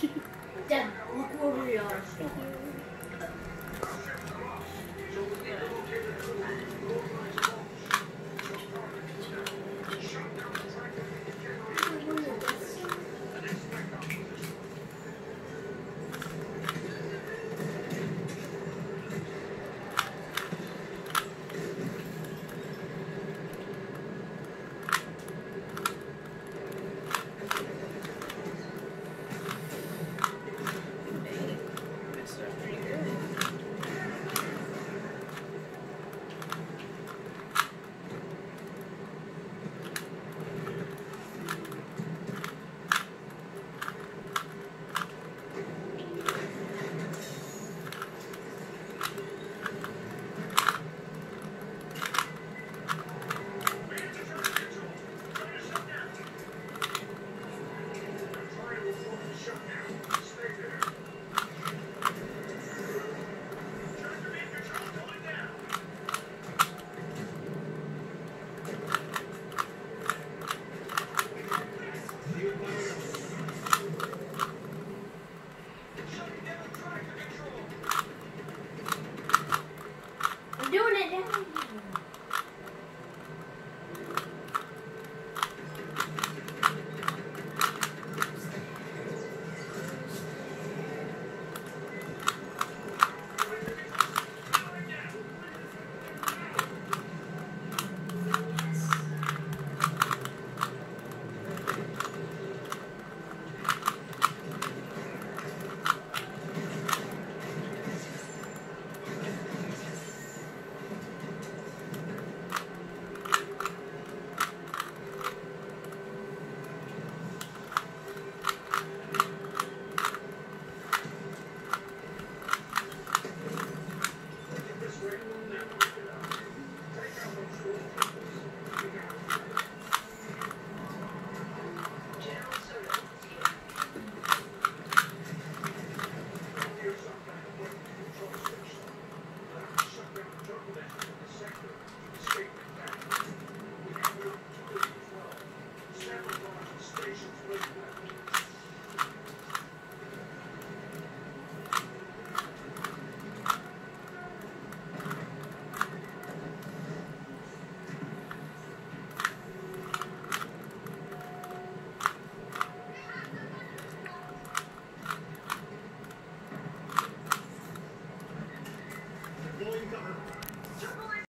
Dad, look where we are. Thank you.